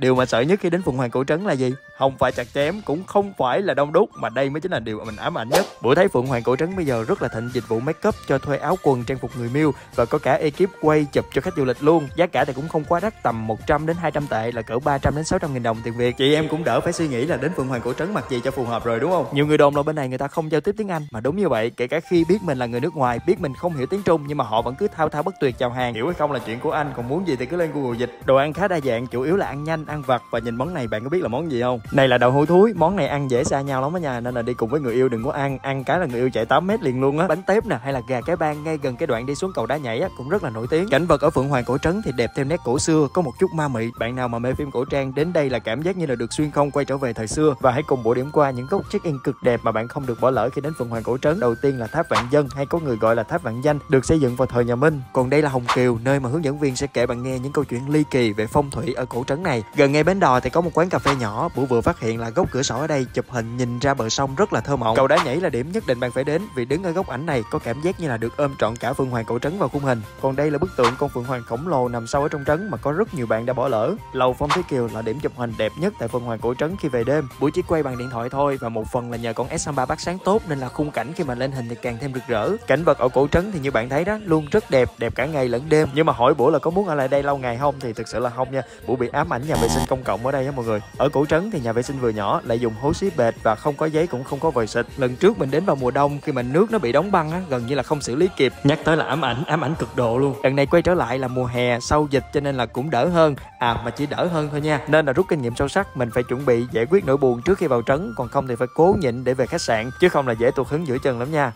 Điều mà sợ nhất khi đến Phượng Hoàng Cổ Trấn là gì? Không phải chặt chém, cũng không phải là đông đúc mà đây mới chính là điều mà mình ám ảnh nhất. Bữa thấy Phượng Hoàng Cổ Trấn bây giờ rất là thịnh dịch vụ make up cho thuê áo quần trang phục người miêu và có cả ekip quay chụp cho khách du lịch luôn. Giá cả thì cũng không quá đắt tầm 100 đến 200 tệ là cỡ 300 đến 600 nghìn đồng tiền Việt. Chị em cũng đỡ phải suy nghĩ là đến Phượng Hoàng Cổ Trấn mặc gì cho phù hợp rồi đúng không? Nhiều người đồn là bên này người ta không giao tiếp tiếng Anh mà đúng như vậy, kể cả khi biết mình là người nước ngoài, biết mình không hiểu tiếng Trung nhưng mà họ vẫn cứ thao thao bất tuyệt chào hàng. Hiểu hay không là chuyện của anh, còn muốn gì thì cứ lên Google dịch. Đồ ăn khá đa dạng, chủ yếu là ăn nhanh, ăn vặt và nhìn món này bạn có biết là món gì không? Này là đậu hũ thúi, món này ăn dễ xa nhau lắm á nha, nên là đi cùng với người yêu đừng có ăn, ăn cái là người yêu chạy 8 mét liền luôn á. Bánh tép nè hay là gà cái bang ngay gần cái đoạn đi xuống cầu đá nhảy á cũng rất là nổi tiếng. Cảnh vật ở Phượng Hoàng cổ trấn thì đẹp theo nét cổ xưa, có một chút ma mị. Bạn nào mà mê phim cổ trang đến đây là cảm giác như là được xuyên không quay trở về thời xưa và hãy cùng bộ điểm qua những góc check-in cực đẹp mà bạn không được bỏ lỡ khi đến Phượng Hoàng cổ trấn. Đầu tiên là tháp Vạn Dân hay có người gọi là tháp Vạn Danh, được xây dựng vào thời nhà Minh. Còn đây là Hồng Kiều, nơi mà hướng dẫn viên sẽ kể bạn nghe những câu chuyện ly kỳ về phong thủy ở cổ trấn này. Gần ngay bến đò thì có một quán cà phê nhỏ, Bữa vừa phát hiện là góc cửa sổ ở đây chụp hình nhìn ra bờ sông rất là thơ mộng. Cầu đá nhảy là điểm nhất định bạn phải đến vì đứng ở góc ảnh này có cảm giác như là được ôm trọn cả Phượng Hoàng cổ trấn vào khung hình. Còn đây là bức tượng con Phượng Hoàng khổng lồ nằm sâu ở trong trấn mà có rất nhiều bạn đã bỏ lỡ. Lầu Phong Thế Kiều là điểm chụp hình đẹp nhất tại Phượng Hoàng cổ trấn khi về đêm. Buổi chỉ quay bằng điện thoại thôi và một phần là nhờ con S3 bắt sáng tốt nên là khung cảnh khi mà lên hình thì càng thêm rực rỡ. Cảnh vật ở cổ trấn thì như bạn thấy đó luôn rất đẹp, đẹp cả ngày lẫn đêm. Nhưng mà hỏi bữa là có muốn ở lại đây lâu ngày không thì thực sự là không nha. Bữa bị ám ảnh nhà vệ sinh công cộng ở đây á mọi người. Ở cổ trấn thì nhà vệ sinh vừa nhỏ lại dùng hố xí bệt và không có giấy cũng không có vòi xịt. Lần trước mình đến vào mùa đông khi mà nước nó bị đóng băng á, gần như là không xử lý kịp. Nhắc tới là ám ảnh, ám ảnh cực độ luôn. Lần này quay trở lại là mùa hè sau dịch cho nên là cũng đỡ hơn. À mà chỉ đỡ hơn thôi nha. Nên là rút kinh nghiệm sâu sắc, mình phải chuẩn bị giải quyết nỗi buồn trước khi vào trấn, còn không thì phải cố nhịn để về khách sạn chứ không là dễ tụt hứng giữa chân lắm nha.